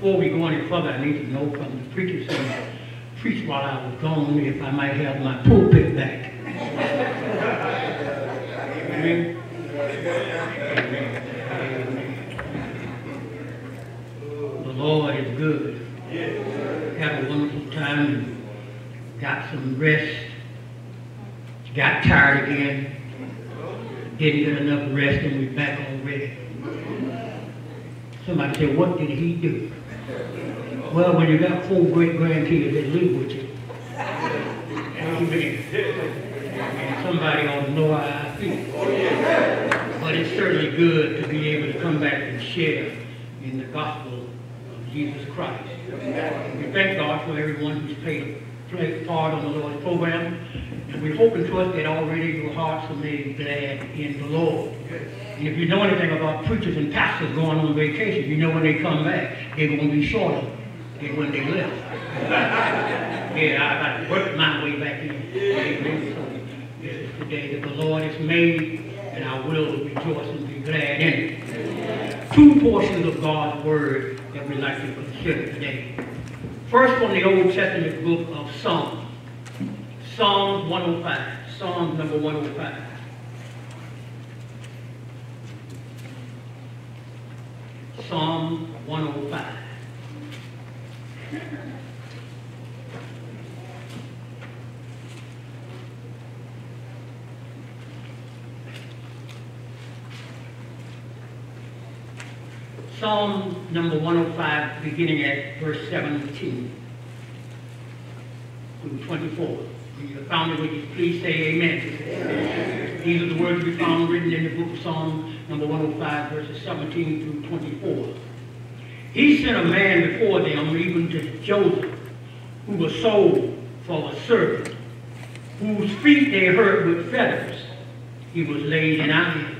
before we go any further, I need to know from the preacher saying, preach while I was gone, if I might have my pulpit back. Amen. The Lord is good. Had a wonderful time, and got some rest, got tired again, didn't get enough rest, and we're back already. Somebody said, what did he do? Well, when you got four great grandkids that live with you, somebody ought to know how I feel. But it's certainly good to be able to come back and share in the gospel of Jesus Christ. We thank God for everyone who's played, played part on the Lord's program. And we hope and trust that already your hearts are made glad in the Lord. And if you know anything about preachers and pastors going on vacation, you know when they come back, they're going to be shorter when they left. yeah, I got to work my way back in. This is the day that the Lord has made, and I will rejoice and be glad in it. Two portions of God's Word that we like to consider today. First from the Old Testament book of Psalms. Psalm 105. Psalm number 105. Psalm 105. Psalm number 105, beginning at verse 17 through 24. When you found it, would you please say amen. amen. These are the words we found written in the book of Psalm number 105, verses 17 through 24. He sent a man before them, even to Joseph, who was sold for a servant, whose feet they hurt with feathers. He was laid in iron.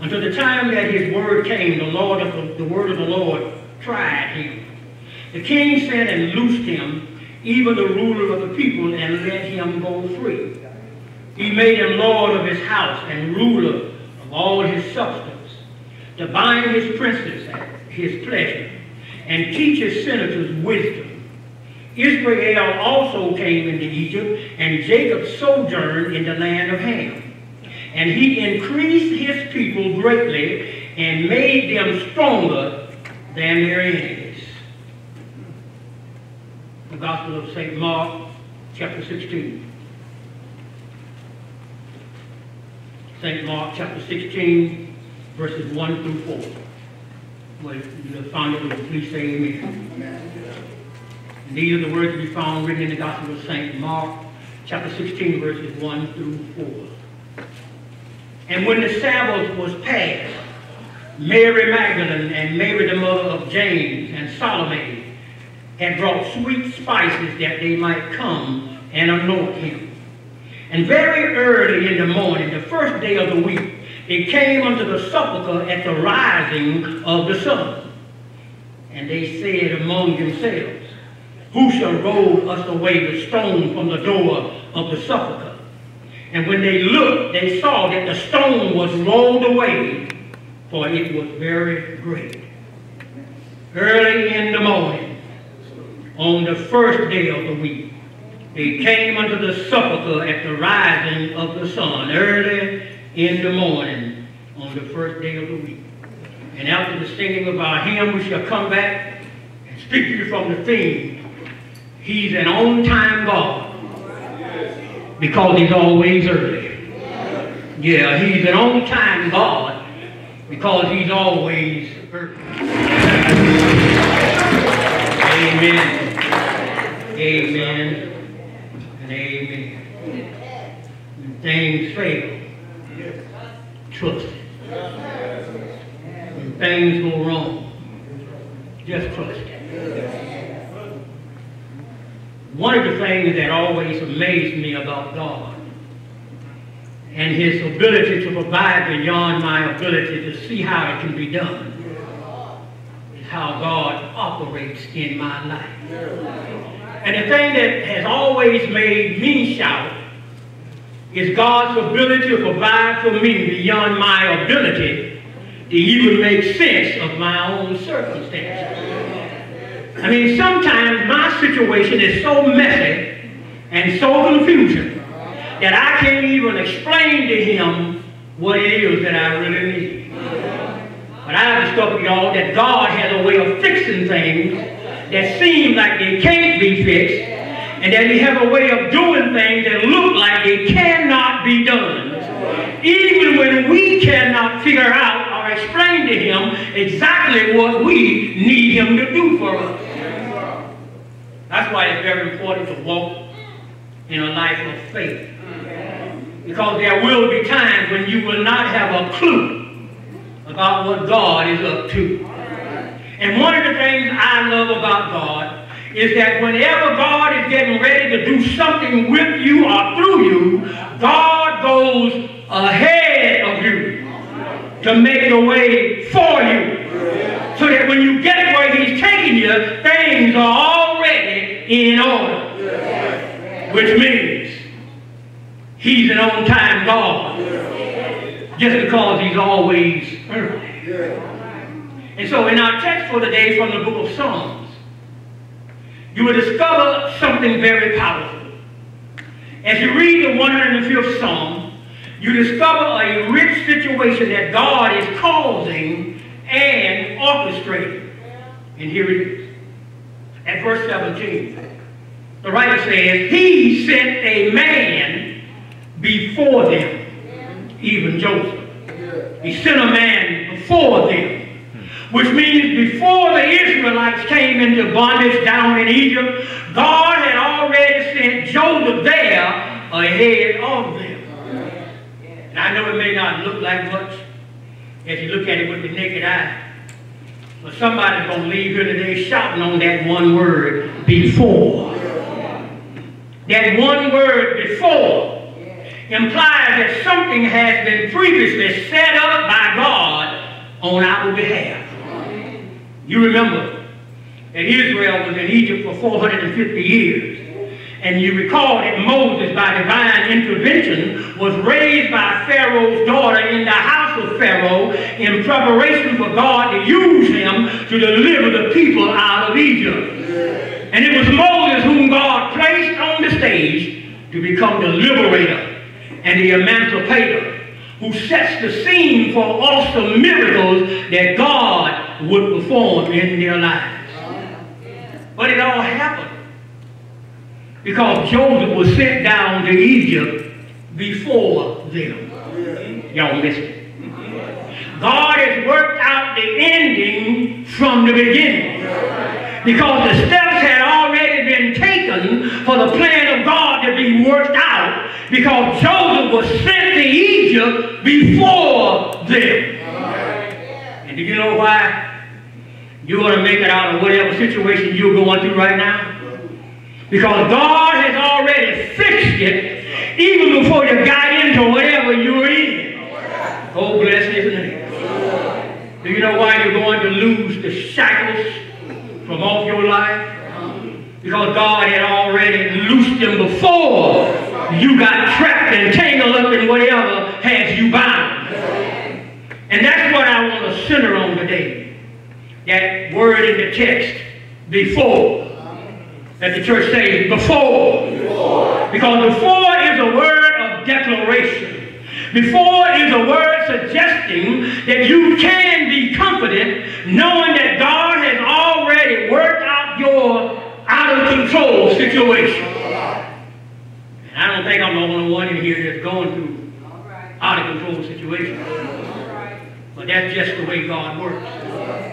Until the time that his word came, the Lord of the, the word of the Lord tried him. The king sent and loosed him, even the ruler of the people, and let him go free. He made him lord of his house and ruler of all his substance, to bind his princes at his pleasure, and teach his senators wisdom. Israel also came into Egypt, and Jacob sojourned in the land of Ham. And he increased his people greatly and made them stronger than their enemies. The Gospel of St. Mark, chapter 16. St. Mark, chapter 16, verses 1 through 4. Well, you found it, you please say amen. And these are the words we found written in the Gospel of St. Mark, chapter 16, verses 1 through 4. And when the Sabbath was past, Mary Magdalene and Mary the mother of James and Salome had brought sweet spices that they might come and anoint him. And very early in the morning, the first day of the week, they came unto the sepulchre at the rising of the sun. And they said among themselves, Who shall roll us away the stone from the door of the sepulchre? And when they looked, they saw that the stone was rolled away, for it was very great. Early in the morning, on the first day of the week, they came unto the sepulchre at the rising of the sun, early in the morning, on the first day of the week. And after the singing of our hymn, we shall come back and speak to you from the theme. He's an on-time God because he's always early. Yeah, he's an on-time God because he's always early. Amen. Amen. And amen. When things fail, trust it. When things go wrong, just trust it. One of the things that always amazed me about God and his ability to provide beyond my ability to see how it can be done is how God operates in my life. And the thing that has always made me shout is God's ability to provide for me beyond my ability to even make sense of my own circumstances. I mean, sometimes my situation is so messy and so confusing that I can't even explain to him what it is that I really need. But I've discovered, y'all, that God has a way of fixing things that seem like they can't be fixed, and that He have a way of doing things that look like it cannot be done. Even when we cannot figure out or explain to Him exactly what we need Him to do for us. That's why it's very important to walk in a life of faith. Because there will be times when you will not have a clue about what God is up to. And one of the things I love about God is that whenever God is getting ready to do something with you or through you, God goes ahead of you to make the way for you. So that when you get where he's taking you, things are already in order. Which means He's an on-time God. Just because he's always early. And so in our text for the day from the book of Psalms, you will discover something very powerful. As you read the 105th Psalm, you discover a rich situation that God is causing and orchestrating. And here it is. At verse 17, the writer says, He sent a man before them, even Joseph. He sent a man before them. Which means before the Israelites came into bondage down in Egypt, God had already sent Joseph there ahead of them. And I know it may not look like much as you look at it with the naked eye. But somebody's going to leave here today shouting on that one word, before. That one word, before implies that something has been previously set up by God on our behalf. You remember that Israel was in Egypt for 450 years. And you recall that Moses, by divine intervention, was raised by Pharaoh's daughter in the house of Pharaoh in preparation for God to use him to deliver the people out of Egypt. And it was Moses whom God placed on the stage to become the liberator and the emancipator who sets the scene for awesome miracles that God would perform in their lives. But it all happened because Joseph was sent down to Egypt before them. Y'all missed it. God has worked out the ending from the beginning. Because the steps had already been taken for the plan of God to be worked out because Joseph was sent to Egypt before them. And do you know why? You're going to make it out of whatever situation you're going through right now. Because God has already fixed it even before you got into whatever you're in. Oh, bless his name. Do you know why you're going to lose the shackles from off your life? Because God had already loosed them before you got trapped and tangled up in whatever has you bound. And that's what I want to center on today. That word in the text, before. That the church says, before. before. Because before is a word of declaration. Before is a word suggesting that you can be confident knowing that God has already worked out your out of control situation. And I don't think I'm the only one in here that's going through out of control situation. But that's just the way God works.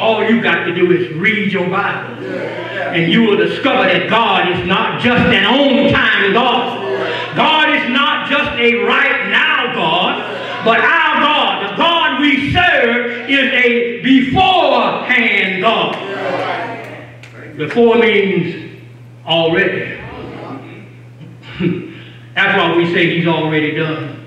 All you got to do is read your Bible. And you will discover that God is not just an on-time God. God is not just a right now God, but our God, the God we serve, is a beforehand God. Before means already. That's why we say he's already done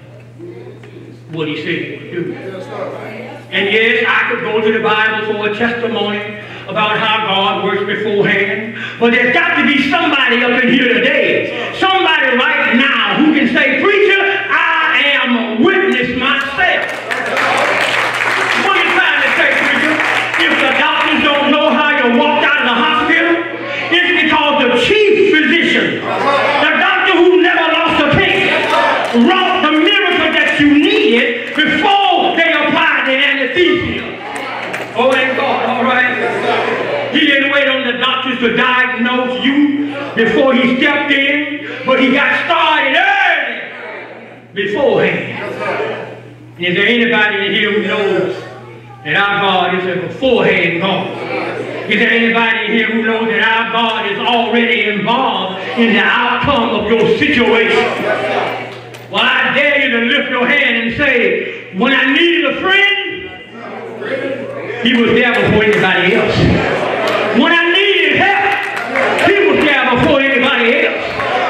what he said he would do. And yes, I could go to the Bible for a testimony about how God works beforehand. But there's got to be somebody up in here today, somebody right now who can say, Preacher, I am a witness myself. What are you trying to say, preacher? If the doctors don't know how you walked out of the hospital, to diagnose you before he stepped in, but he got started early beforehand. And is there anybody in here who knows that our God is a beforehand God? Is there anybody in here who knows that our God is already involved in the outcome of your situation? Well, I dare you to lift your hand and say, when I needed a friend, he was there before anybody else. When I needed help, he was there before anybody else.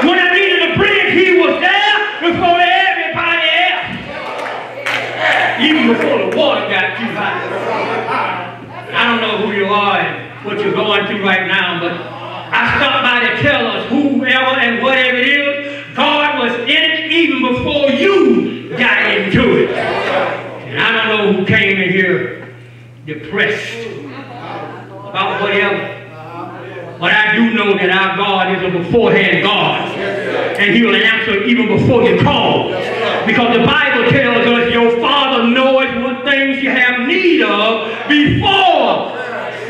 When I needed a bridge, he was there before everybody else. Even before the water got too high. I don't know who you are and what you're going through right now, but I stopped by to tell us whoever and whatever it is, God was in it even before you got into it. And I don't know who came in here depressed about whatever. But I do know that our God is a beforehand God. And he will answer even before you call. Because the Bible tells us your Father knows what things you have need of before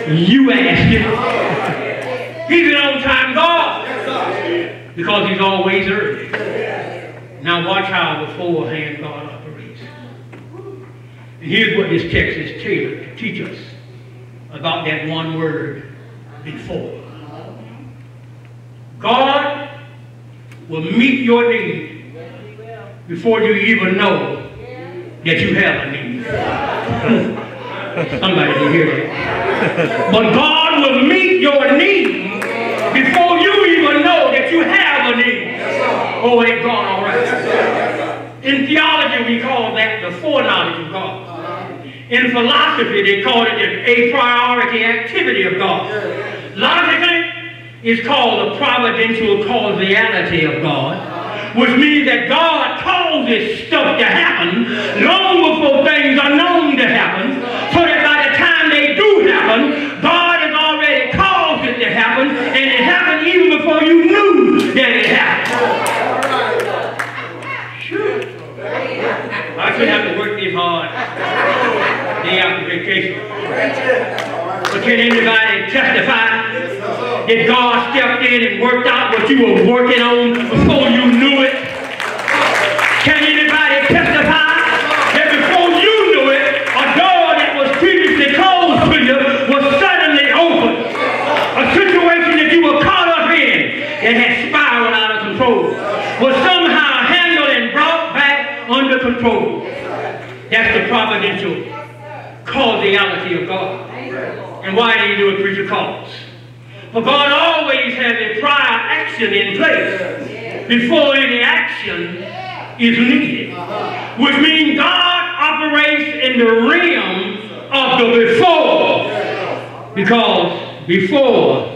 you ask it. He's an on-time God. Because he's always early. Now watch how beforehand God operates. And here's what this text is tailored to teach us about that one word, before. God will meet your need before you even know that you have a need. Somebody hear that. But God will meet your need before you even know that you have a need. Oh, ain't God all right? In theology, we call that the foreknowledge of God. In philosophy, they call it the a priority activity of God. Logically, it's called the providential causality of God, which means that God causes stuff to happen long before things are known to happen, so that by the time they do happen, God has already caused it to happen, and it happened even before you knew that it happened. Sure. I shouldn't have to work this hard day after vacation. But can anybody testify that God stepped in and worked out what you were working on before you knew it? Can anybody testify that before you knew it, a door that was previously closed to you was suddenly open? A situation that you were caught up in that had spiraled out of control was somehow handled and brought back under control. That's the providential causality of God. And why do you do it, preacher? Cause. For God always has a prior action in place before any action is needed. Uh-huh. Which means God operates in the realm of the before. Because before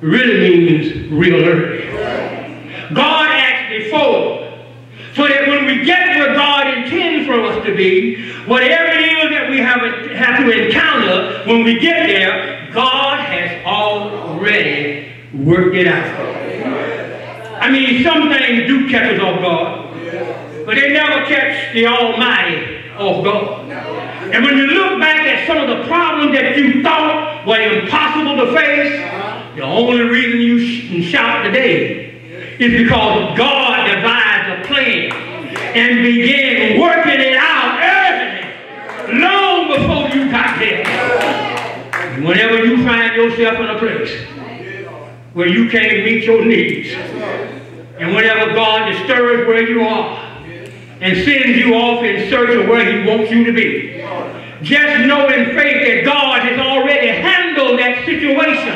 really means real early. God acts before. So that when we get where God intends for us to be, whatever it is that we have, have to encounter, when we get there, God already worked it out. I mean, some things do catch us off guard, but they never catch the Almighty off guard. And when you look back at some of the problems that you thought were impossible to face, the only reason you can shout today is because God devised a plan and began working it whenever you find yourself in a place where you can't meet your needs, and whenever God disturbs where you are and sends you off in search of where he wants you to be, just know in faith that God has already handled that situation.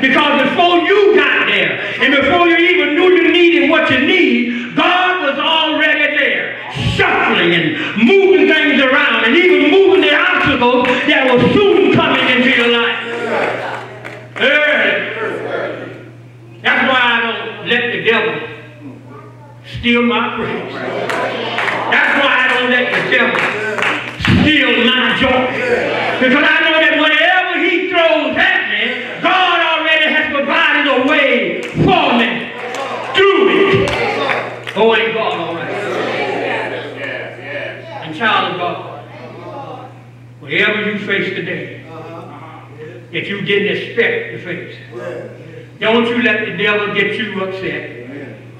Because before you got there, and before you even knew you needed what you need, God was already there, shuffling and moving things around, and even moving the obstacles that were soon coming into your life. Early. That's why I don't let the devil steal my praise. That's why I don't let the devil steal my joy. Because I know that whatever he throws at me, God already has provided a way for me. Do it. Oh, ain't God all right? And child of God, whatever you face today, that you didn't expect to face. Don't you let the devil get you upset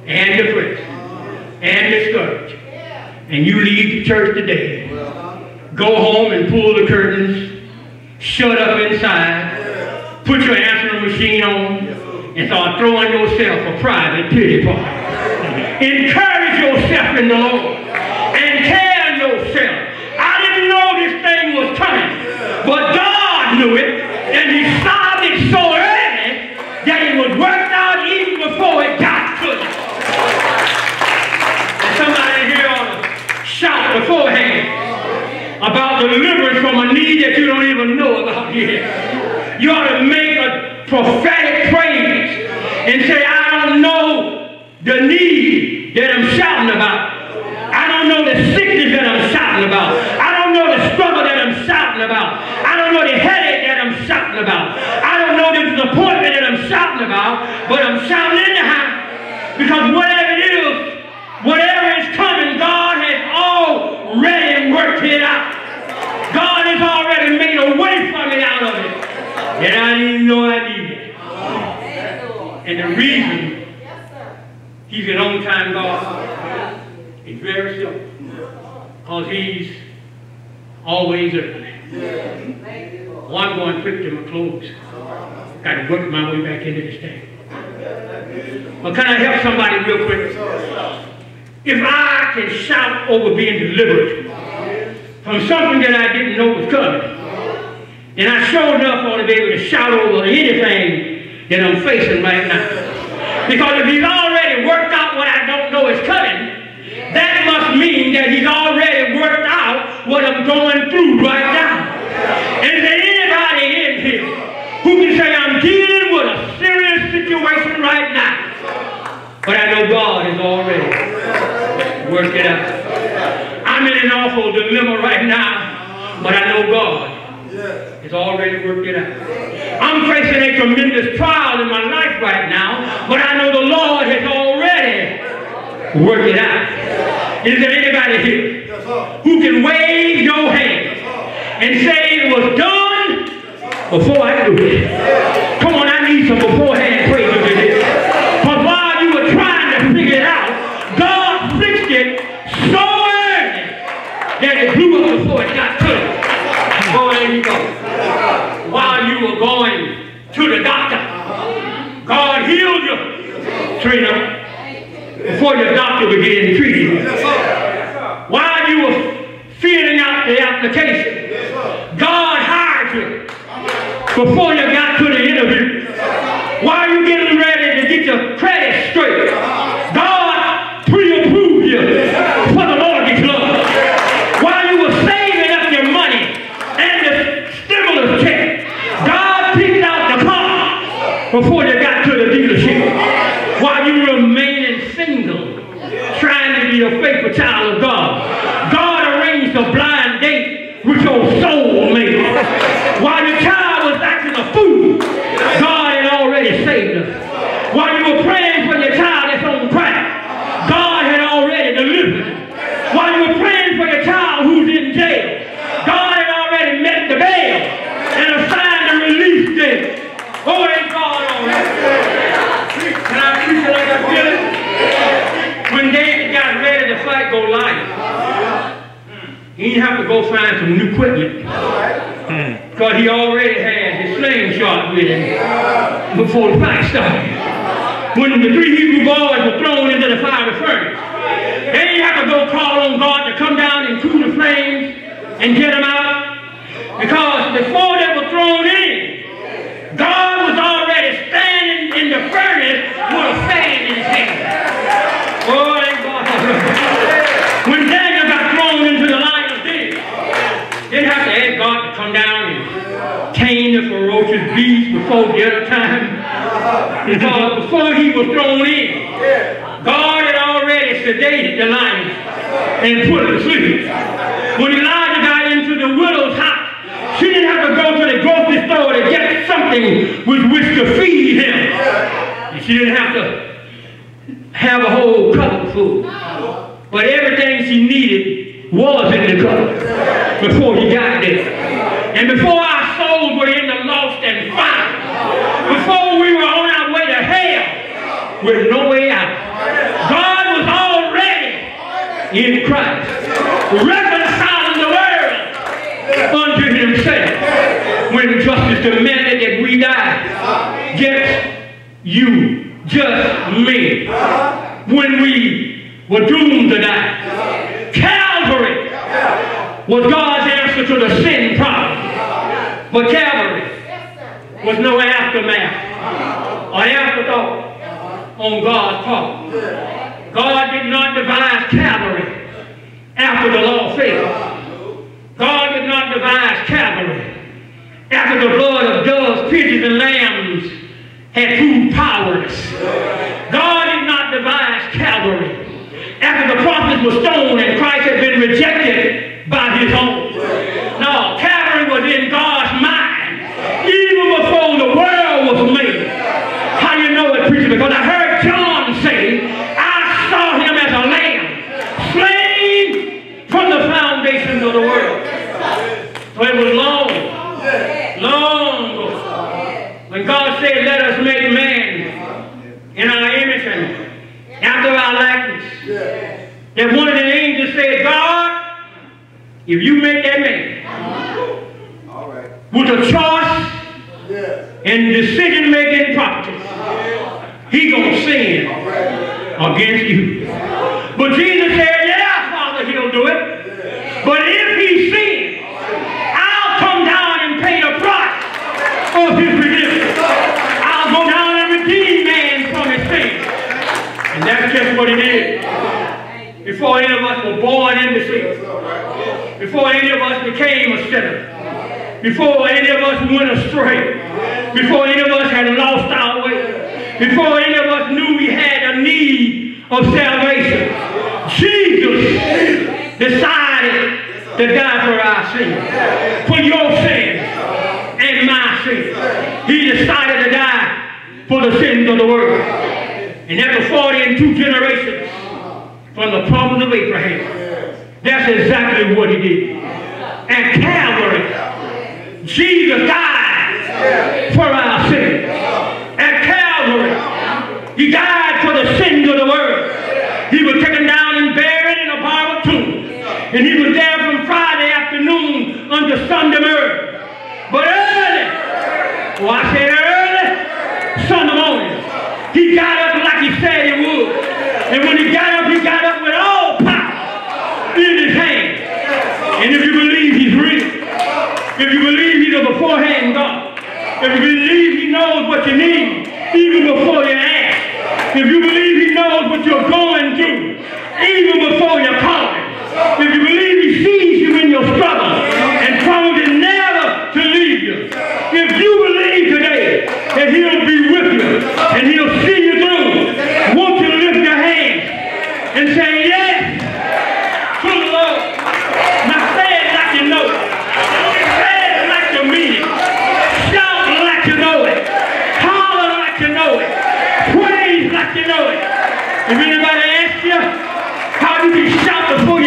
and depressed and discouraged. And you leave the church today. Go home and pull the curtains, shut up inside, put your answering machine on, and start throwing yourself a private pity party. Encourage yourself in the Lord and tell yourself, I didn't know this thing was coming, but God knew it, and He it so early that it was worked out even before it got to you. Somebody here ought to shout beforehand about deliverance from a need that you don't even know about yet. You ought to make a prophetic praise and say, I don't know the need that I'm shouting about. I don't know the sickness that I'm shouting about. I don't know the struggle that I'm shouting about. I don't know the headache that I'm shouting about. I don't know the disappointment that I'm shouting about, but I'm shouting anyhow. Because whatever it is, Whatever is coming, God has already worked it out. God has already made a way for me out of it. And I didn't even know I needed it. And the reason he's an on-time God is very simple. Because he's always early. I'm going quick to my clothes. Got to work my way back into this thing. But can I help somebody real quick? If I can shout over being delivered from something that I didn't know was coming, and I sure enough ought to be able to shout over anything that I'm facing right now. Because if he's already worked out what I don't know is coming, that must mean that he's already worked out what I'm going through right now. And is there anybody in here who can say I'm dealing with a serious situation right now? But I know God is already work it out. I'm in an awful dilemma right now, but I know God has already worked it out. I'm facing a tremendous trial in my life right now, but I know the Lord has already worked it out. Is there anybody here who can wave your hand and say it was done before I do it? Come on, I need some beforehand praise today. Because while you were trying to figure it out, that it blew up before it got to you. Go there you go. While you were going to the doctor, God healed you, Trina, before your doctor began treating you. While you were filling out the application, God hired you before you got to the interview. While you getting ready to get your credit straight, God pre-approved you for the mortgage loan. before you got to the dealership. While you remaining single, trying to be a faithful child of God. God arranged a blind date with your soulmate. While your child was acting a fool, God had already saved us. While you were praying for your child that's on crack, God had already delivered. While you were praying for your child who's in jail, God had already met the bail and assigned a release date. Oh, ain't God all right? Can I preach it like I feel it? When David got ready to fight Goliath, he didn't have to go find some new equipment. Because he already had his slingshot with him before the fight When the three Hebrew boys were thrown into the fiery furnace, they didn't have to go call on God to come down and cool the flames and get them out. Because before they were thrown in, God was already standing in the furnace with a fan in his hand. Oh, God. When Daniel got thrown into the lion's den, didn't have to ask God to come down and tame the ferocious beast before dinner time. Because before he was thrown in, God had already sedated the lion and put him to sleep. When Elijah got into the widow's house, she didn't have to go to the grocery store to get something with which to feed him. And she didn't have to have a whole cup of food. Me, When we were doomed to die, Calvary was God's answer to the sin problem. But Calvary was no aftermath or afterthought on God's part. God did not devise Calvary after the law failed. God did not devise Calvary after the blood If you make that man All right. with a choice and decision making practice, he gonna sin against you. But Jesus said, "Yeah, Father, he'll do it. But if he sins. I'll come down and pay the price of his redemption. I'll go down and redeem man from his sin." And that's just what it is. Before any of us were born into sin before any of us became a sinner, before any of us went astray, before any of us had lost our way, before any of us knew we had a need of salvation, Jesus decided to die for our sins, for your sins and my sins. He decided to die for the sins of the world. And after forty-two two generations from the promise of Abraham, that's exactly what he did. At Calvary, Jesus died for our sins. At Calvary, he died. We shot the before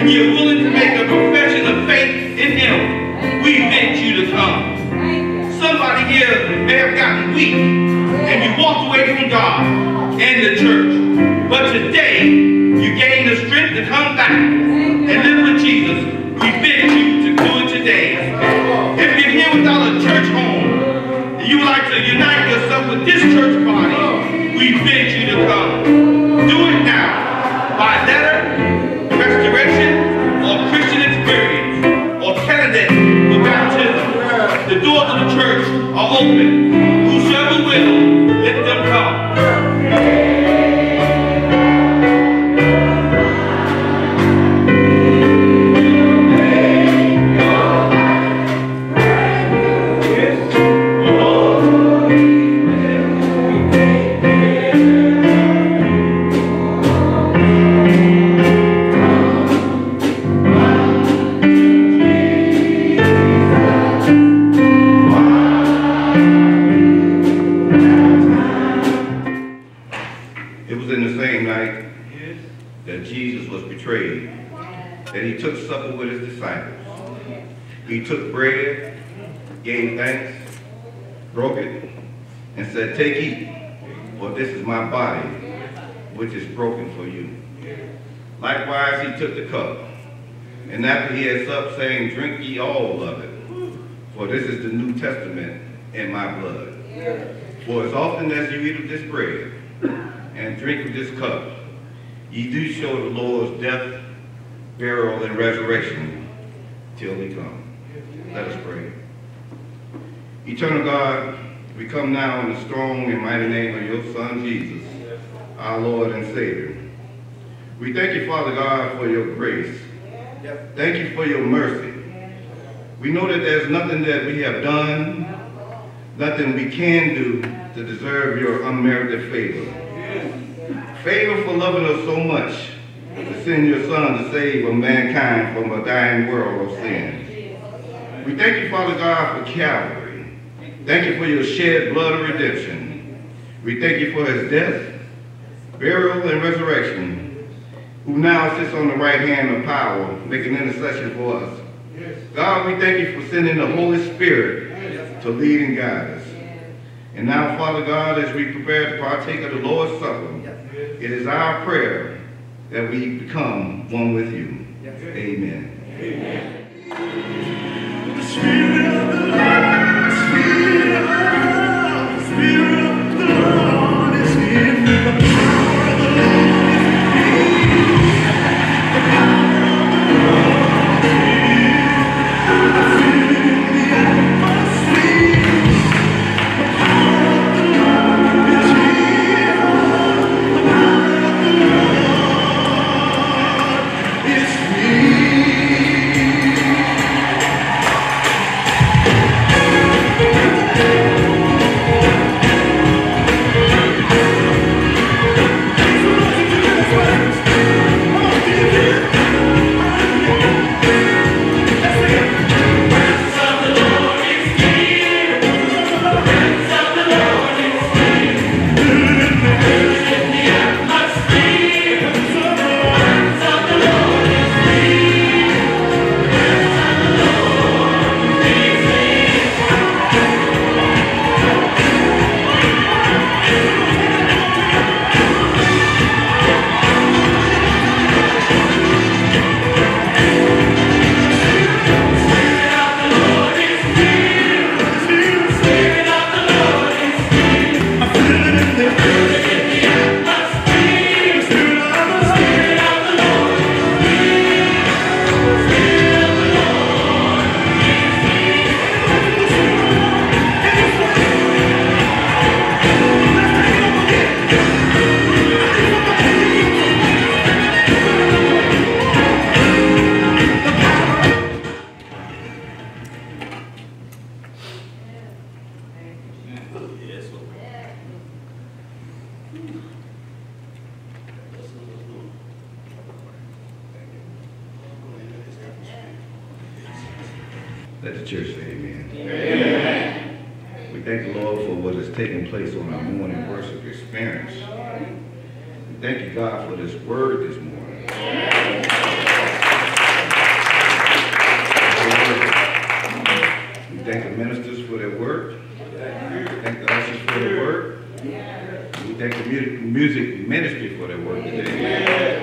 and you're willing to make a profession of faith in him, we invite you to come. Somebody here may have gotten weak took supper with his disciples. He took bread, gave thanks, broke it, and said, Take, eat, for this is my body, which is broken for you. Likewise, he took the cup, and after he had supped, saying, Drink ye all of it, for this is the New Testament in my blood. For as often as you eat of this bread and drink of this cup, ye do show the Lord's death, burial, and resurrection till he come. Let us pray. Eternal God, we come now in the strong and mighty name of your Son, Jesus, our Lord and Savior. We thank you, Father God, for your grace. Thank you for your mercy. We know that there's nothing that we have done, nothing we can do to deserve your unmerited favor. Favor for loving us so much to send your son to save of mankind from a dying world of sin. We thank you, Father God, for Calvary. Thank you for your shed blood of redemption. We thank you for his death, burial, and resurrection, who now sits on the right hand of power, making intercession for us. God, we thank you for sending the Holy Spirit to lead and guide us. And now, Father God, as we prepare to partake of the Lord's Supper, it is our prayer that we become one with you. Amen. The this word this morning. We thank the ministers for their work. We thank the ushers for their work. We thank the mu- music ministry for their work today.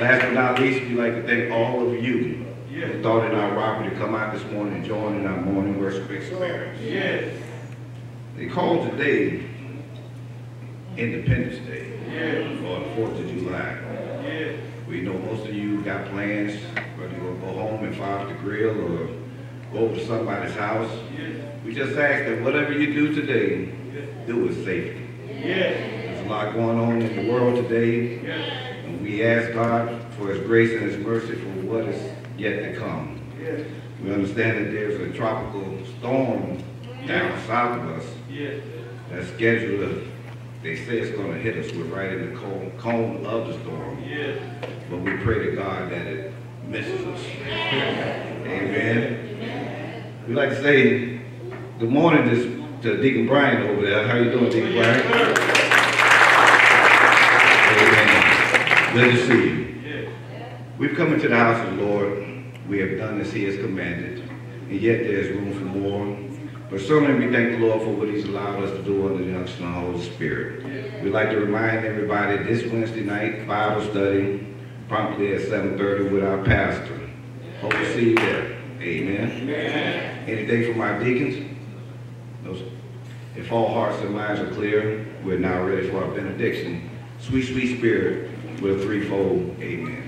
Last but not least, we'd like to thank all of you who thought it our robbery to come out this morning and join in our morning worship experience. They call today Independence Day, or We know most of you got plans, whether you're gonna go home and fire up the grill or go over to somebody's house. We just ask that whatever you do today, do it safely. There's a lot going on in the world today, and we ask God for His grace and His mercy for what is yet to come. We understand that there's a tropical storm down south of us that's scheduled to, they say it's gonna hit us, we're right in the cone, cone of the storm. But we pray to God that it misses us. Amen. We like to say, good morning to, to Deacon Brian over there. How you doing, Deacon Brian? Amen. Good to see you. We've come into the house of the Lord. We have done as he has commanded, and yet there's room for more. But certainly we thank the Lord for what he's allowed us to do under the unction of the Holy Spirit. We'd like to remind everybody this Wednesday night, Bible study, promptly at 7.30 with our pastor. Hope to see you there. Amen. Anything from our deacons? No, sir. If all hearts and minds are clear, we're now ready for our benediction. Sweet, sweet spirit with a threefold amen.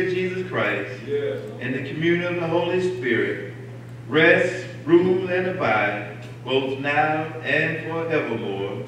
Savior Jesus Christ and the communion of the Holy Spirit rest, rule, and abide both now and forevermore.